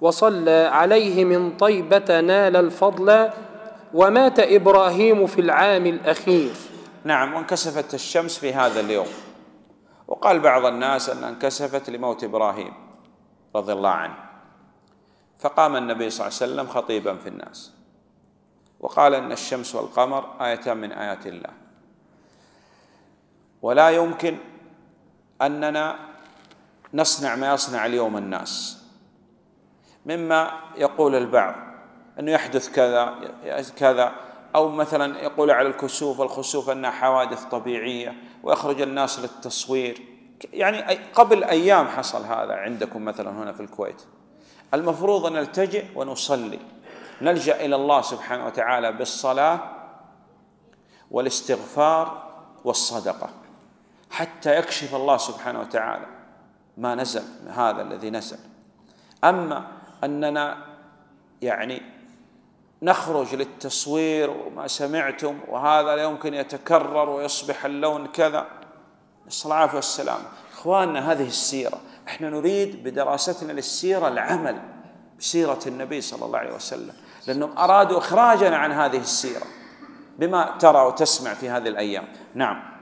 وصلى عليه من طيبة نال الفضل ومات إبراهيم في العام الأخير. نعم وانكسفت الشمس في هذا اليوم. وقال بعض الناس أن انكسفت لموت إبراهيم رضي الله عنه. فقام النبي صلى الله عليه وسلم خطيبا في الناس. وقال إن الشمس والقمر ايتان من آيات الله. ولا يمكن أننا نصنع ما يصنع اليوم الناس. مما يقول البعض أنه يحدث كذا كذا أو مثلا يقول على الكسوف الخسوف أنها حوادث طبيعية ويخرج الناس للتصوير. يعني قبل أيام حصل هذا عندكم مثلا هنا في الكويت. المفروض أن نلتجئ ونصلي. نلجأ إلى الله سبحانه وتعالى بالصلاة والاستغفار والصدقة حتى يكشف الله سبحانه وتعالى ما نزل هذا الذي نزل. أما أننا يعني نخرج للتصوير وما سمعتم وهذا لا يمكن يتكرر ويصبح اللون كذا. نسأل العافية والسلامه إخواننا هذه السيرة. إحنا نريد بدراستنا للسيرة العمل بسيره النبي صلى الله عليه وسلم. لأنهم أرادوا إخراجنا عن هذه السيرة. بما ترى وتسمع في هذه الأيام. نعم.